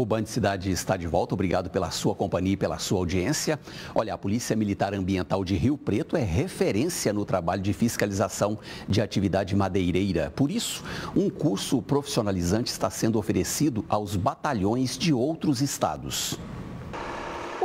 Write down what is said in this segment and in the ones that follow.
O Band Cidade está de volta. Obrigado pela sua companhia e pela sua audiência. Olha, a Polícia Militar Ambiental de Rio Preto é referência no trabalho de fiscalização de atividade madeireira. Por isso, um curso profissionalizante está sendo oferecido aos batalhões de outros estados.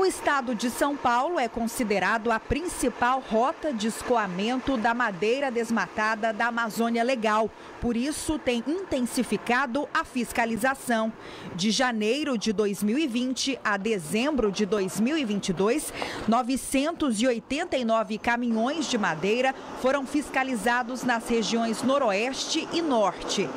O estado de São Paulo é considerado a principal rota de escoamento da madeira desmatada da Amazônia Legal. Por isso, tem intensificado a fiscalização. De janeiro de 2020 a dezembro de 2022, 989 caminhões de madeira foram fiscalizados nas regiões Noroeste e Norte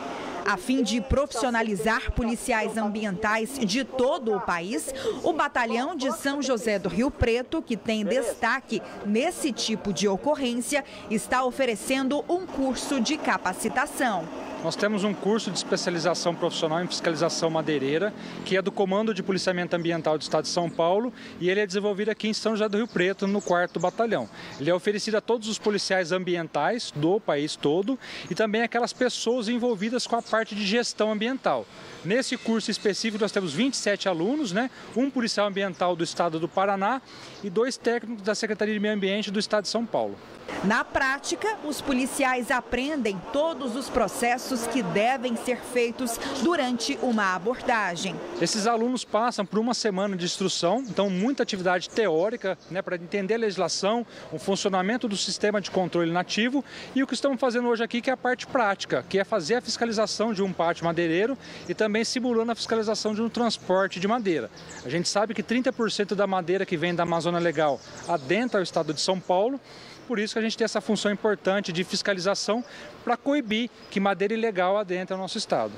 a fim de profissionalizar policiais ambientais de todo o país, o Batalhão de São José do Rio Preto, que tem destaque nesse tipo de ocorrência, está oferecendo um curso de capacitação. Nós temos um curso de especialização profissional em fiscalização madeireira, que é do Comando de Policiamento Ambiental do Estado de São Paulo, e ele é desenvolvido aqui em São José do Rio Preto, no 4 Batalhão. Ele é oferecido a todos os policiais ambientais do país todo e também aquelas pessoas envolvidas com a parte de gestão ambiental. Nesse curso específico, nós temos 27 alunos, né? um policial ambiental do estado do Paraná e dois técnicos da Secretaria de Meio Ambiente do estado de São Paulo. Na prática, os policiais aprendem todos os processos que devem ser feitos durante uma abordagem. Esses alunos passam por uma semana de instrução, então muita atividade teórica né, para entender a legislação, o funcionamento do sistema de controle nativo e o que estamos fazendo hoje aqui que é a parte prática, que é fazer a fiscalização de um pátio madeireiro e também simulando a fiscalização de um transporte de madeira. A gente sabe que 30% da madeira que vem da Amazônia Legal adentra o estado de São Paulo por isso que a gente tem essa função importante de fiscalização para coibir que madeira ilegal adentre o nosso estado.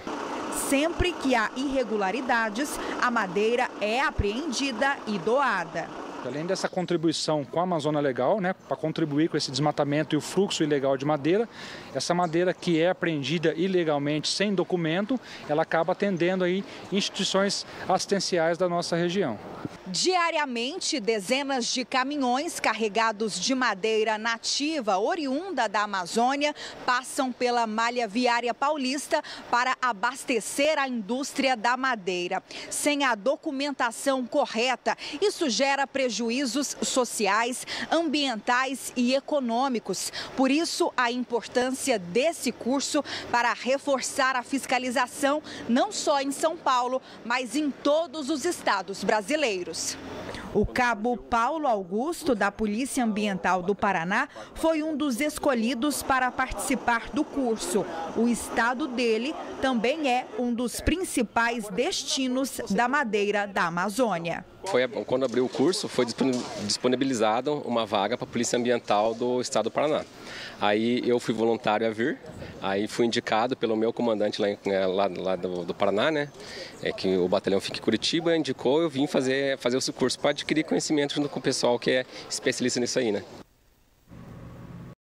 Sempre que há irregularidades, a madeira é apreendida e doada. Além dessa contribuição com a Amazônia Legal, né, para contribuir com esse desmatamento e o fluxo ilegal de madeira, essa madeira que é apreendida ilegalmente sem documento, ela acaba atendendo aí instituições assistenciais da nossa região. Diariamente, dezenas de caminhões carregados de madeira nativa oriunda da Amazônia passam pela malha viária paulista para abastecer a indústria da madeira. Sem a documentação correta, isso gera prejuízos sociais, ambientais e econômicos. Por isso, a importância desse curso para reforçar a fiscalização não só em São Paulo, mas em todos os estados brasileiros. lives. O cabo Paulo Augusto, da Polícia Ambiental do Paraná, foi um dos escolhidos para participar do curso. O estado dele também é um dos principais destinos da madeira da Amazônia. Foi quando abriu o curso, foi disponibilizada uma vaga para a Polícia Ambiental do Estado do Paraná. Aí eu fui voluntário a vir, aí fui indicado pelo meu comandante lá, é, lá, lá do, do, Paraná, né? É que o batalhão fica em Curitiba, indicou, eu vim fazer, fazer esse curso para adquirir conhecimento junto com o pessoal que é especialista nisso aí, né?